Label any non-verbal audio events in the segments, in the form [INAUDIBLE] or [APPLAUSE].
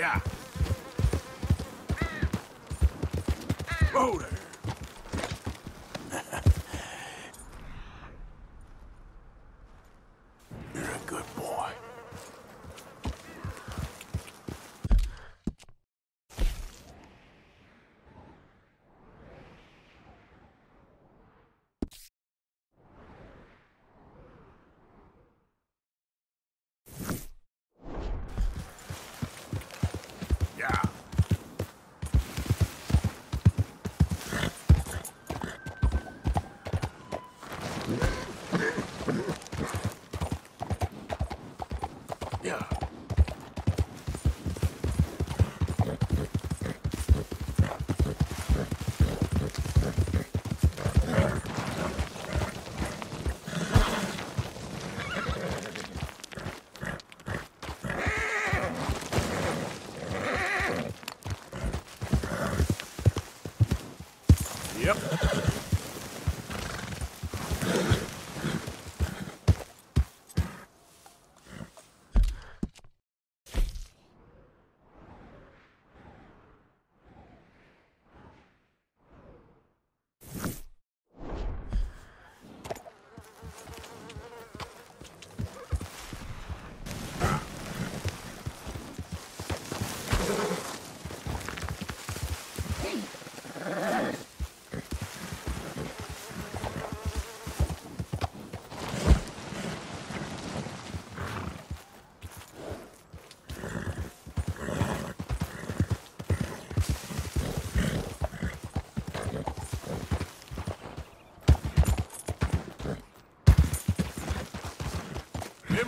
Yeah. Loader. Yep.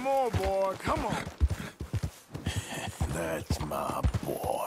More, boy. Come on. [LAUGHS] That's my boy.